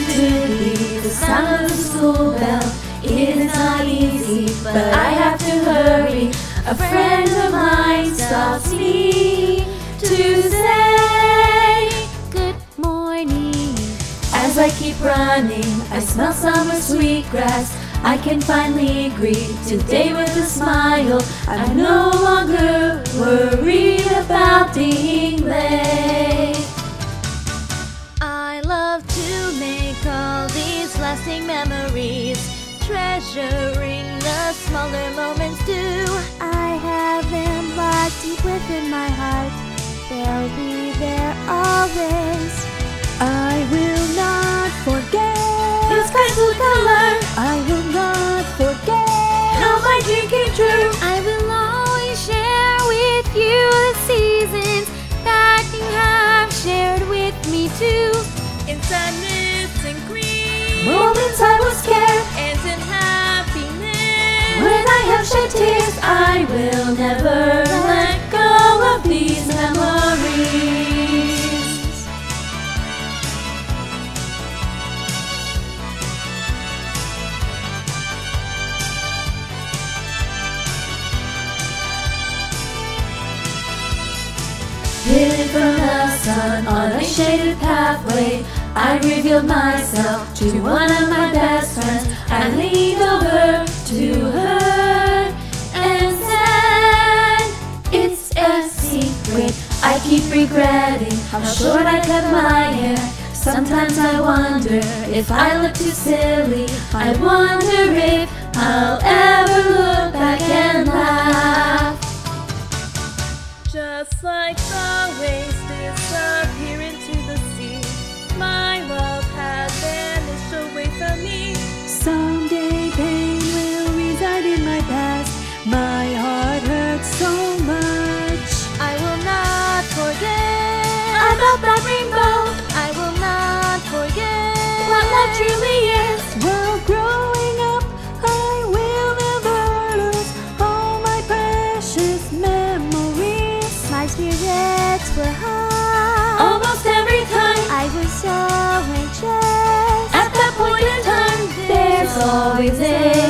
To hear the sound of the school bell. It is not easy, but I have to hurry. A friend of mine stops me to say Good morning. As I keep running, I smell summer sweet grass. I can finally greet today with a smile. I'm no longer worried about being late. Treasuring the smaller moments too. I have them locked deep within my heart. They'll be there always. I will not forget. The sky's blue color, I will not forget. how my dream came true. I will always share with you the seasons that you have shared with me too. In sadness and grief, Moments I was scared, tears, I will never let go of these memories. Hidden from the sun on a shaded pathway, I revealed myself to one of my best friends. I keep regretting how short I cut my hair. Sometimes I wonder if I look too silly. I wonder if I'll ever look back and laugh. Just like the waves disappear into the sea, my were high. Almost every time, I was so anxious. at that point in time, there's always a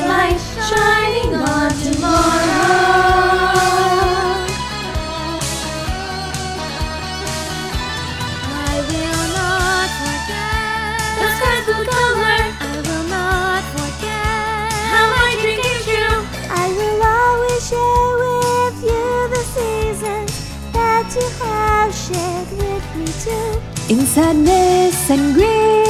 In sadness and grief,